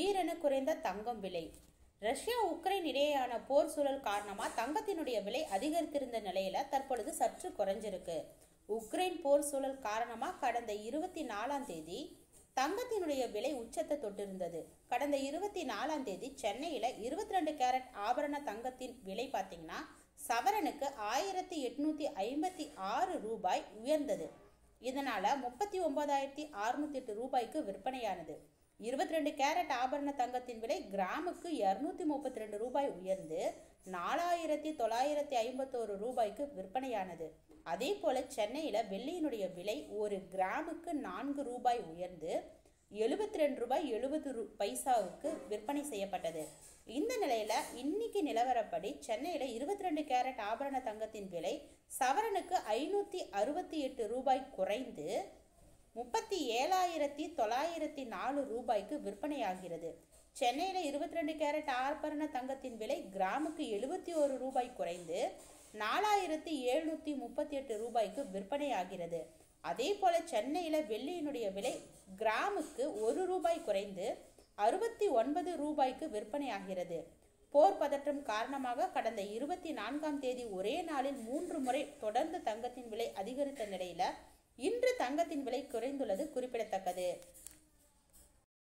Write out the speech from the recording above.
திடீரென குறைந்த தங்கம் விலை. ரஷ்யா உக்ரைன் இடையேயான போர் சூழல் காரணமா தங்கத்தினுடைய விலை அதிகரித்திருந்த நிலையில தற்பொழுது சற்று குறைஞ்சிருக்கு. உக்ரைன் போர் சூழல் காரணமா கடந்த இருபத்தி நாலாம் தேதி தங்கத்தினுடைய விலை உச்சத்தை தொட்டிருந்தது. கடந்த இருபத்தி நாலாம் தேதி சென்னையில இருபத்தி ரெண்டு கேரட் ஆபரண தங்கத்தின் விலை பார்த்தீங்கன்னா சவரனுக்கு ஆயிரத்தி எட்நூத்தி ஐம்பத்தி ஆறு ரூபாய் உயர்ந்தது. இதனால முப்பத்தி ஒன்பதாயிரத்தி அறுநூத்தி எட்டு ரூபாய்க்கு விற்பனையானது. இருபத்தி ரெண்டு கேரட் ஆபரண தங்கத்தின் விலை கிராமுக்கு இரநூத்தி முப்பத்தி ரெண்டு ரூபாய் உயர்ந்து நாலாயிரத்தி தொள்ளாயிரத்தி ஐம்பத்தோரு ரூபாய்க்கு விற்பனையானது. அதே போல சென்னையில் வெள்ளியினுடைய விலை ஒரு கிராமுக்கு நான்கு ரூபாய் உயர்ந்து எழுபத்தி ரெண்டு ரூபாய் எழுபது ரூ பைசாவுக்கு விற்பனை செய்யப்பட்டது. இந்த நிலையில் இன்னைக்கு நிலவரப்படி சென்னையில் இருபத்தி ரெண்டு கேரட் ஆபரண தங்கத்தின் விலை சவரனுக்கு ஐநூற்றி அறுபத்தி எட்டு ரூபாய் குறைந்து முப்பத்தி ஏழாயிரத்தி தொள்ளாயிரத்தி நாலு ரூபாய்க்கு விற்பனையாகிறது. சென்னையில் இருபத்தி ரெண்டு கேரட் ஆர்பரண தங்கத்தின் விலை கிராமுக்கு எழுபத்தி ஒரு ரூபாய் குறைந்து நாலாயிரத்தி எழுநூற்றி முப்பத்தி எட்டு ரூபாய்க்கு விற்பனையாகிறது. அதே போல் சென்னையில் வெள்ளியினுடைய விலை கிராமுக்கு ஒரு ரூபாய் குறைந்து அறுபத்தி ஒன்பது ரூபாய்க்கு விற்பனையாகிறது. போர் பதற்றம் காரணமாக கடந்த இருபத்தி நான்காம் தேதி ஒரே நாளில் மூன்று முறை தொடர்ந்து தங்கத்தின் விலை அதிகரித்த நிலையில் இன்று தங்கத்தின் விலை குறைந்துள்ளது குறிப்பிடத்தக்கது.